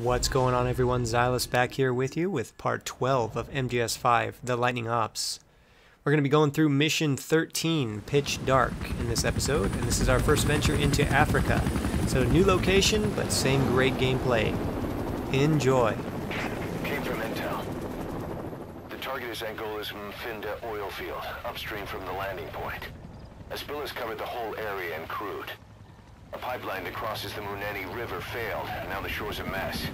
What's going on, everyone? Xailas back here with you with part 12 of MGS5, The Lightning Ops. We're going to be going through Mission 13, Pitch Dark, in this episode, and this is our first venture into Africa. So, new location, but same great gameplay. Enjoy. Came from Intel. The target is Angola's Mfinda oil field, upstream from the landing point. A spill has covered the whole area and crude. A pipeline that crosses the Muneni River failed, and now the shore's a mess.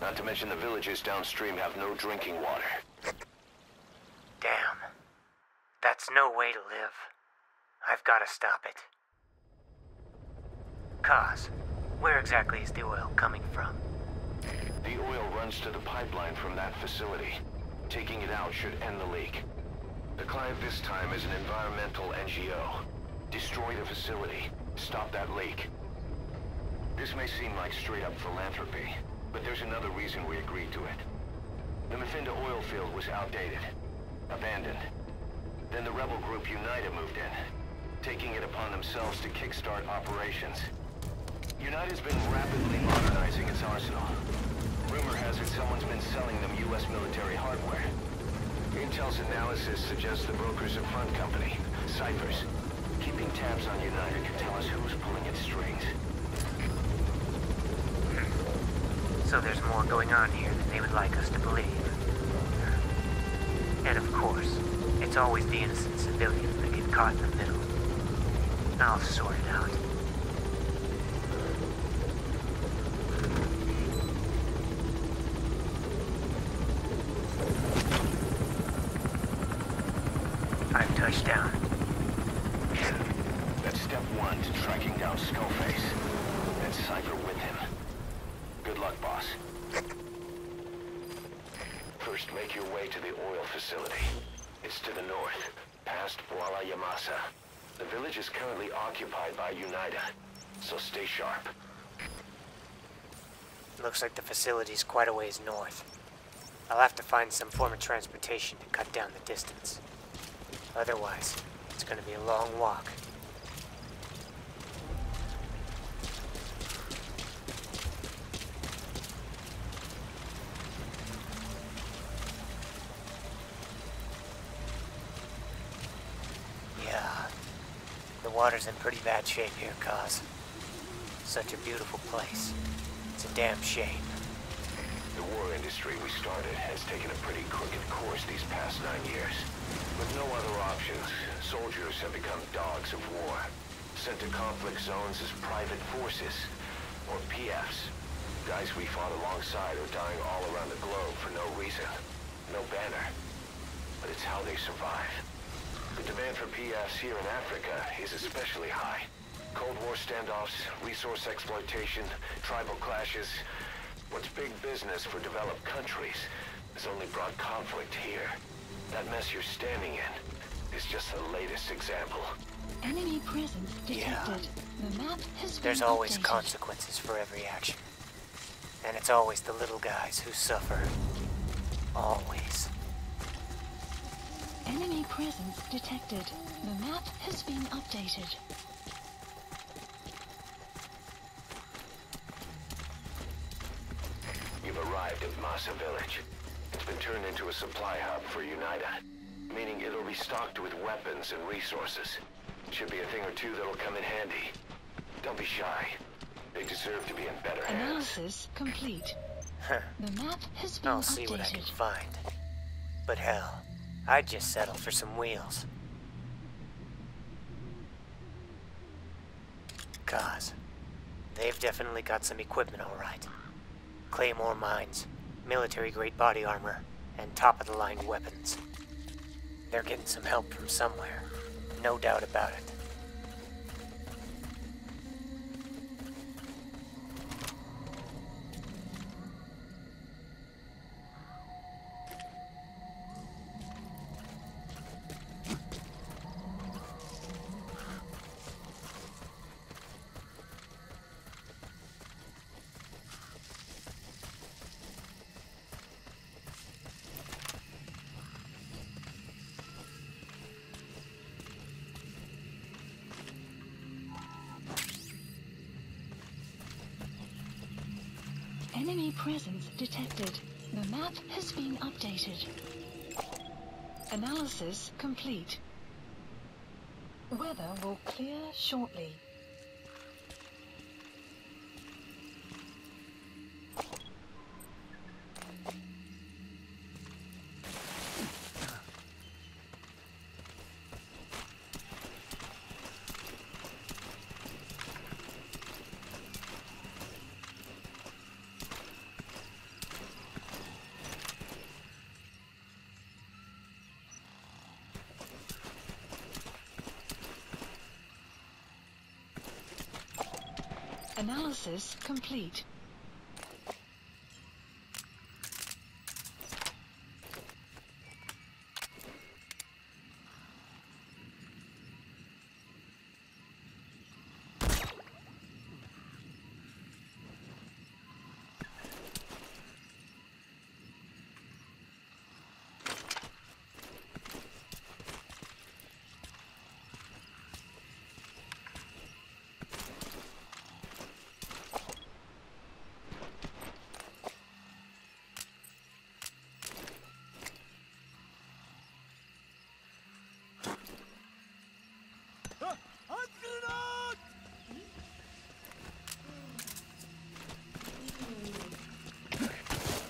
Not to mention the villages downstream have no drinking water. Damn. That's no way to live. I've gotta stop it. Kaz, where exactly is the oil coming from? The oil runs to the pipeline from that facility. Taking it out should end the leak. The client this time is an environmental NGO. Destroy the facility. Stop that leak. This may seem like straight-up philanthropy, but there's another reason we agreed to it. The Mfinda oil field was outdated. Abandoned. Then the rebel group UNITA moved in, taking it upon themselves to kickstart operations. UNITA's been rapidly modernizing its arsenal. Rumor has it someone's been selling them U.S. military hardware. Intel's analysis suggests the broker's a front company, Cipher's. Keeping tabs on UNITA can tell us who's pulling its strings. So there's more going on here than they would like us to believe. And of course, it's always the innocent civilians that get caught in the middle. I'll sort it out. I've touched down. That's step one to tracking down Skull Face. And Cipher with him. Good luck, boss. First, make your way to the oil facility. It's to the north, past Bwala ya Masa. The village is currently occupied by UNITA, so stay sharp. Looks like the facility's quite a ways north. I'll have to find some form of transportation to cut down the distance. Otherwise, it's gonna be a long walk. Water's in pretty bad shape here, Kaz. Such a beautiful place. It's a damn shame. The war industry we started has taken a pretty crooked course these past nine years. With no other options, soldiers have become dogs of war, sent to conflict zones as private forces, or PFs. Guys we fought alongside are dying all around the globe for no reason. No banner. But it's how they survive. The demand for PFs here in Africa is especially high. Cold War standoffs, resource exploitation, tribal clashes. What's big business for developed countries has only brought conflict here. That mess you're standing in is just the latest example. Enemy presence Yeah. detected. The map has been There's always updated. consequences for every action. And it's always the little guys who suffer. Always. Enemy presence detected. The map has been updated. You've arrived at Masa Village. It's been turned into a supply hub for UNITA, meaning it'll be stocked with weapons and resources. Should be a thing or two that'll come in handy. Don't be shy. They deserve to be in better hands. Analysis complete. Huh. The map has been I'll see what I can find. But hell, I'd just settle for some wheels. Kaz they've definitely got some equipment alright. Claymore mines, military grade body armor, and top of the line weapons. They're getting some help from somewhere. No doubt about it. Updated. Analysis complete. Weather will clear shortly. Analysis complete. Handgranat!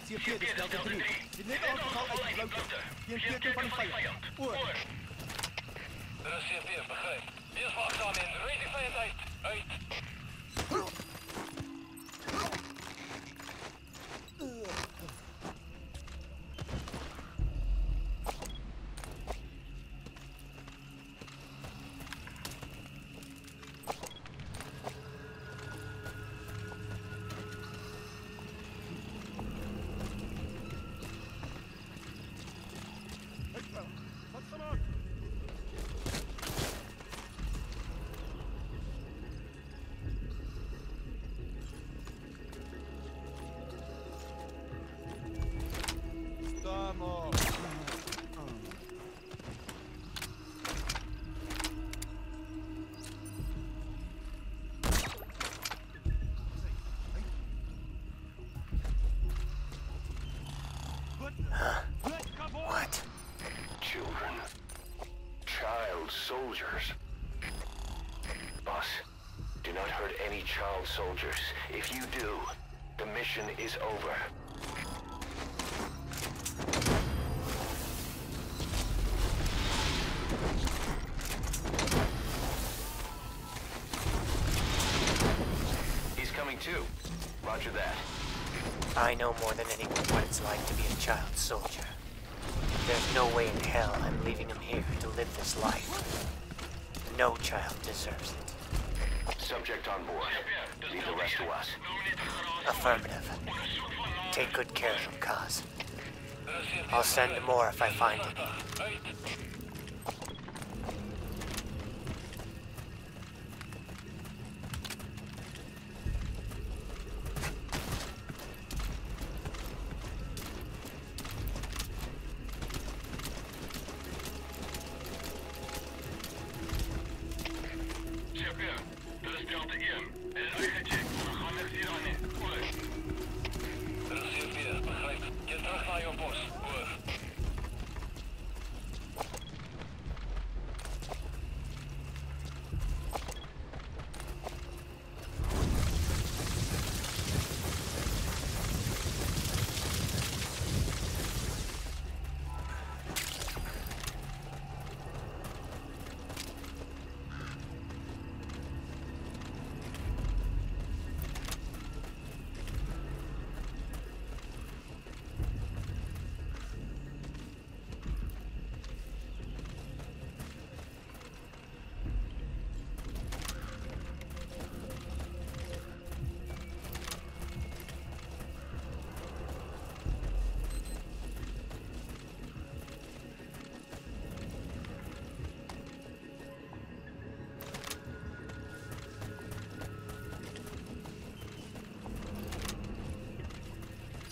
Tier 4 is Delta 3. Die net afgehaal uit die bloute. Een teken van die vijand. Oor. Rustig weer, begrijp. Wees waakzaam en reed die vijand uit. Uit. Soldiers. If you do, the mission is over. He's coming too. Roger that. I know more than anyone what it's like to be a child soldier. There's no way in hell I'm leaving him here to live this life. No child deserves it. Subject on board. Leave the rest to us. Affirmative. Take good care of him, Kaz. I'll send more if I find any.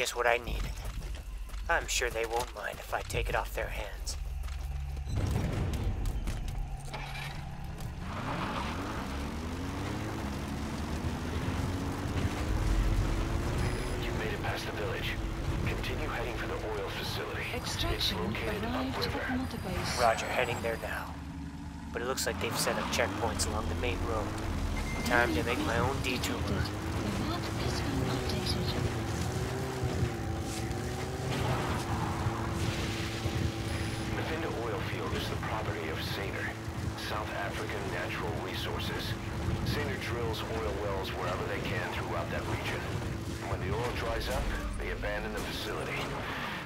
just what I needed. I'm sure they won't mind if I take it off their hands. You made it past the village. Continue heading for the oil facility. Extraction It's located arrived upriver. at Base. Roger, heading there now. But it looks like they've set up checkpoints along the main road. Time to make my own detour. Detected. The map has been updated. Mfinda oil field is the property of SANR, South African Natural Resources. SANR drills oil wells wherever they can throughout that region. When the oil dries up, they abandon the facility.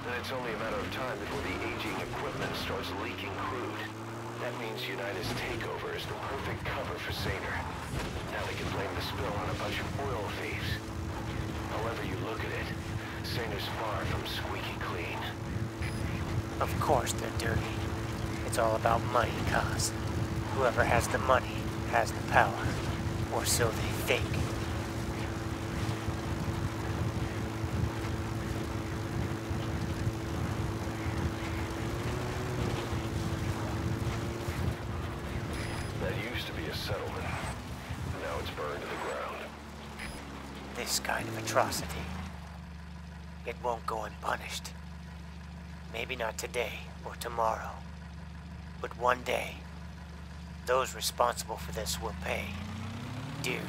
Then it's only a matter of time before the aging equipment starts leaking crude. That means UNITA's takeover is the perfect cover for SANR. Now they can blame the spill on a bunch of oil thieves. However you look at it, SANR's far from squeaky clean. Of course they're dirty. It's all about money, Kaz. Whoever has the money has the power. Or so they think. That used to be a settlement. Now it's burned to the ground. This kind of atrocity. It won't go unpunished. Maybe not today or tomorrow. But one day, those responsible for this will pay dearly.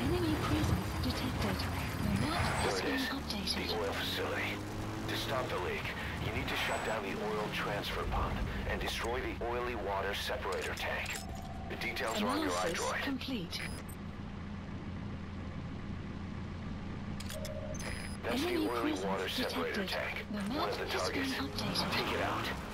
Enemy presence detected. The map has There been updated. The oil facility. To stop the leak, you need to shut down the oil transfer pump and destroy the oily water separator tank. The details are on your Analysis iDroid. complete. That's the Enemy oily water separator detected. tank. The One map of the targets. Take it out.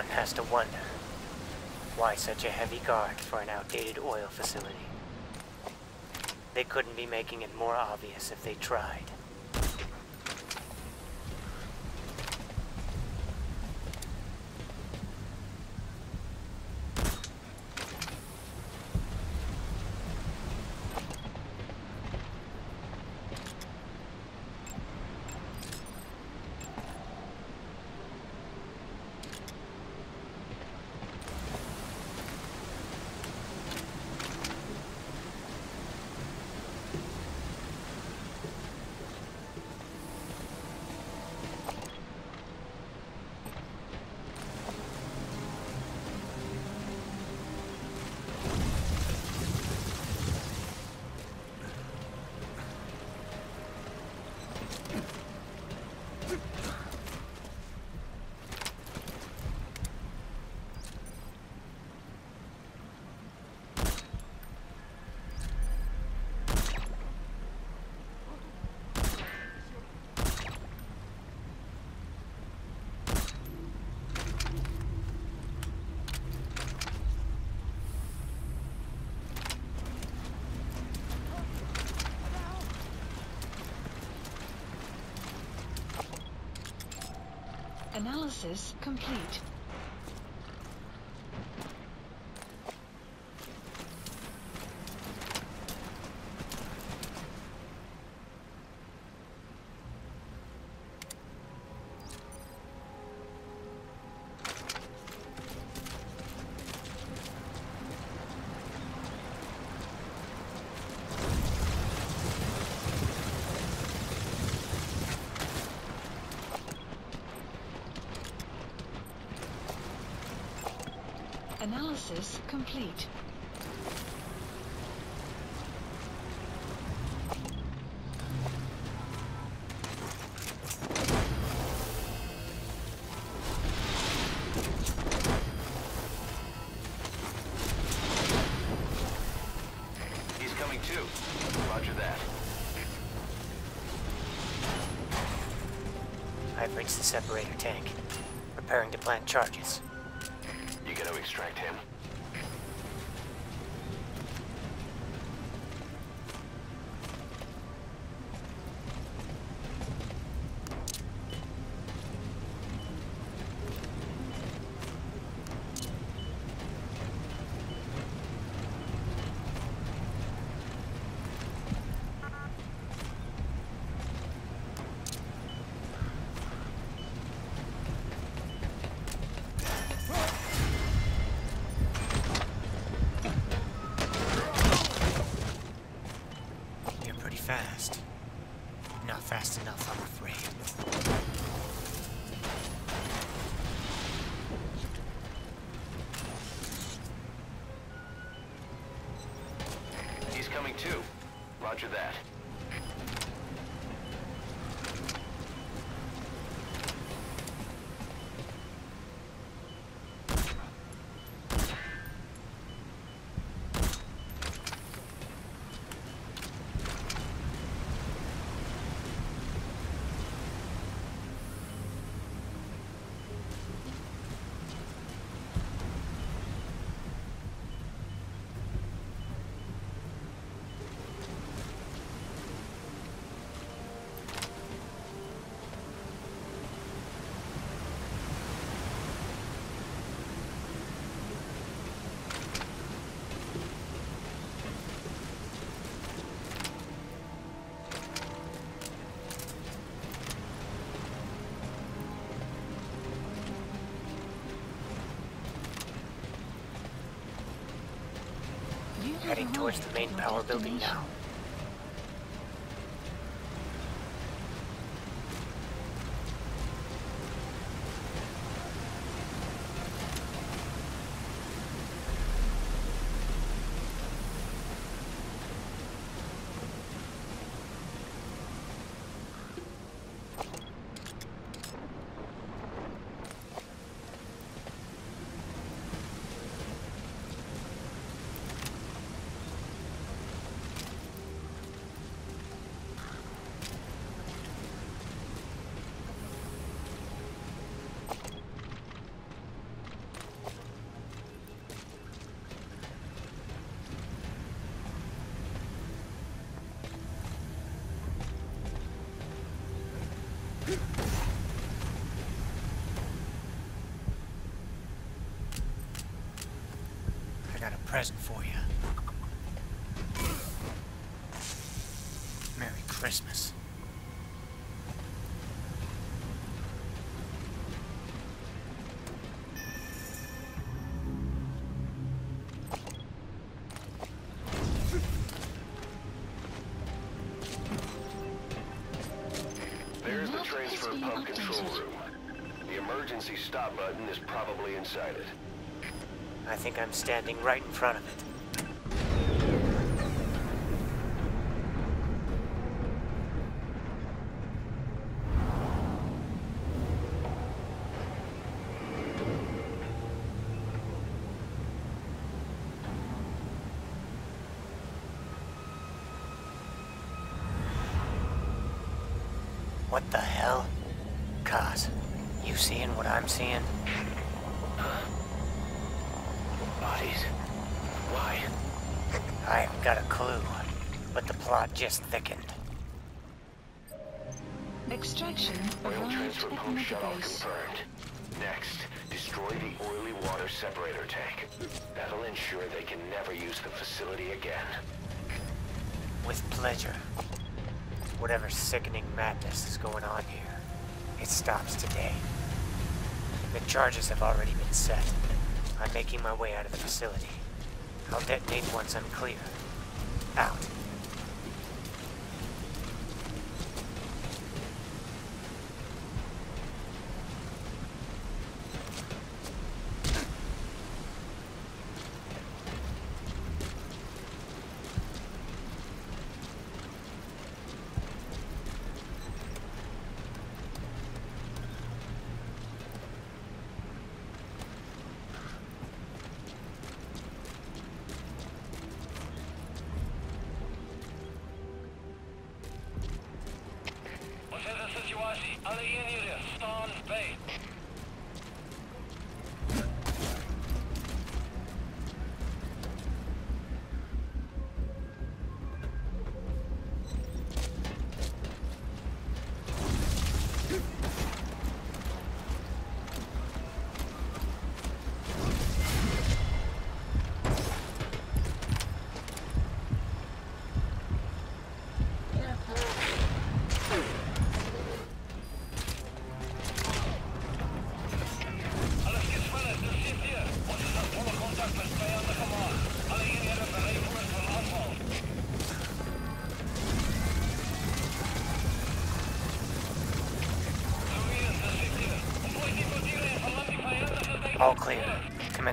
One has to wonder why such a heavy guard for an outdated oil facility. They couldn't be making it more obvious if they tried. Analysis complete. analysis complete. He's coming too. Roger that. I've reached the separator tank. Preparing to plant charges. You gonna extract him? Roger that. Towards the main power building now. I got a present for you. Merry Christmas. There's the transfer pump control room. The emergency stop button is probably inside it. I think I'm standing right in front of it. What the hell? Kaz, you seeing what I'm seeing? Bodies. Why? I haven't got a clue, but the plot just thickened. Extraction Oil arrived transfer at pump shutoff Megabase. confirmed. Next, destroy the oily water separator tank. That'll ensure they can never use the facility again. With pleasure. Whatever sickening madness is going on here, it stops today. The charges have already been set. I'm making my way out of the facility. I'll detonate once I'm clear. Out. Ale je,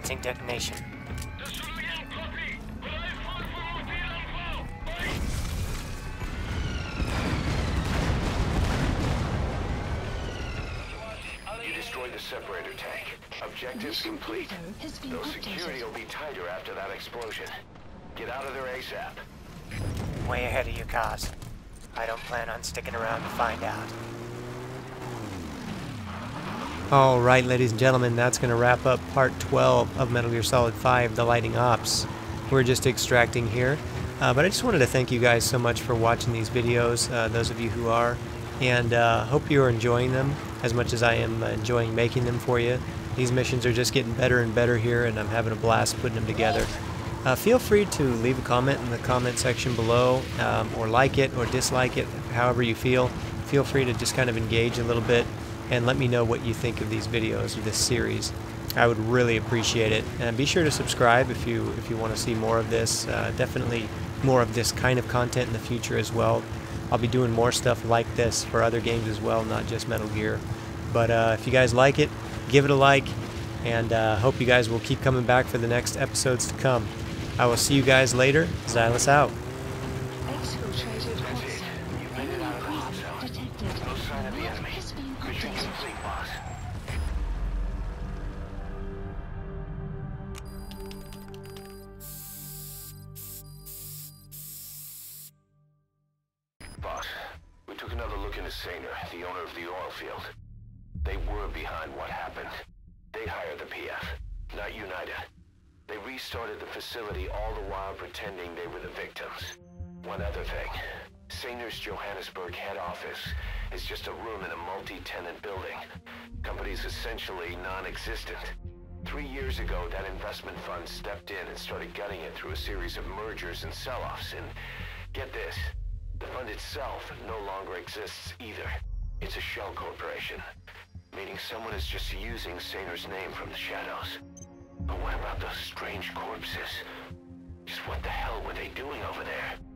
Commencing detonation. You destroyed the separator tank. Objectives complete. info Though security will be tighter after that explosion. Get out of there ASAP. Way ahead of you, Kaz. I don't plan on sticking around to find out. All right, ladies and gentlemen, that's going to wrap up part 12 of Metal Gear Solid 5, The Lighting Ops. We're just extracting here. Uh, but I just wanted to thank you guys so much for watching these videos, uh, those of you who are, and uh, hope you're enjoying them as much as I am enjoying making them for you. These missions are just getting better and better here, and I'm having a blast putting them together. Uh, feel free to leave a comment in the comment section below, um, or like it or dislike it, however you feel. Feel free to just kind of engage a little bit and let me know what you think of these videos or this series. I would really appreciate it. And be sure to subscribe if you if you want to see more of this. Uh, definitely more of this kind of content in the future as well. I'll be doing more stuff like this for other games as well, not just Metal Gear. But uh, if you guys like it, give it a like, and uh, hope you guys will keep coming back for the next episodes to come. I will see you guys later. Xailas out. Look the owner of the oil field. They were behind what happened. They hired the PF, not UNITA. They restarted the facility all the while pretending they were the victims. One other thing. SANR's Johannesburg head office is just a room in a multi-tenant building. Company's essentially non-existent. Three years ago, that investment fund stepped in and started gutting it through a series of mergers and sell-offs. And get this, the fund itself no longer exists either. It's a shell corporation, meaning someone is just using SANR's name from the shadows. But what about those strange corpses? Just what the hell were they doing over there?